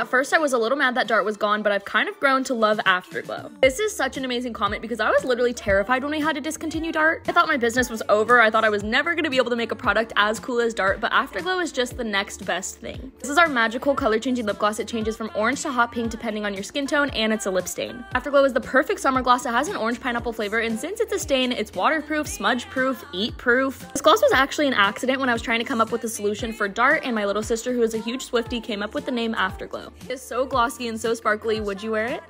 At first, I was a little mad that Dart was gone, but I've kind of grown to love Afterglow. This is such an amazing comment because I was literally terrified when we had to discontinue Dart. I thought my business was over. I thought I was never gonna be able to make a product as cool as Dart, but Afterglow is just the next best thing. This is our magical color changing lip gloss. It changes from orange to hot pink depending on your skin tone, and it's a lip stain. Afterglow is the perfect summer gloss. It has an orange pineapple flavor, and since it's a stain, it's waterproof, smudge proof, eat proof. This gloss was actually an accident when I was trying to come up with a solution for Dart, and my little sister, who is a huge Swifty, came up with the name Afterglow. It's so glossy and so sparkly. Would you wear it?